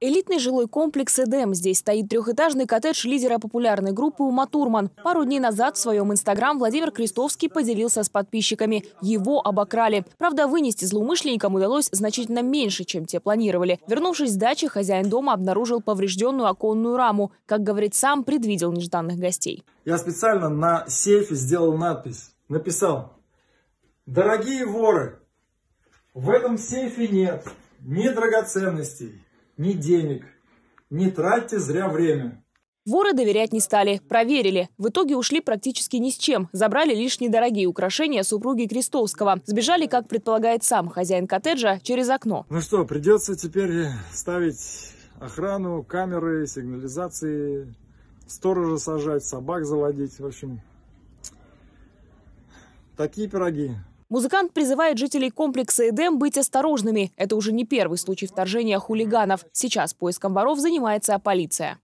Элитный жилой комплекс «Эдем». Здесь стоит трехэтажный коттедж лидера популярной группы Ума Турман. Пару дней назад в своем инстаграм Владимир Крестовский поделился с подписчиками. Его обокрали. Правда, вынести злоумышленникам удалось значительно меньше, чем те планировали. Вернувшись с дачи, хозяин дома обнаружил поврежденную оконную раму. Как говорит сам, предвидел нежданных гостей. Я специально на сейфе сделал надпись. Написал. Дорогие воры, в этом сейфе нет ни драгоценностей, ни денег. Не тратьте зря время. Воры доверять не стали, проверили. В итоге ушли практически ни с чем. Забрали лишь недорогие украшения супруги Крестовского. Сбежали, как предполагает сам хозяин коттеджа, через окно. Ну что, придется теперь ставить охрану, камеры, сигнализации, сторожа сажать, собак заводить. В общем, такие пироги. Музыкант призывает жителей комплекса «Эдем» быть осторожными. Это уже не первый случай вторжения хулиганов. Сейчас поиском воров занимается полиция.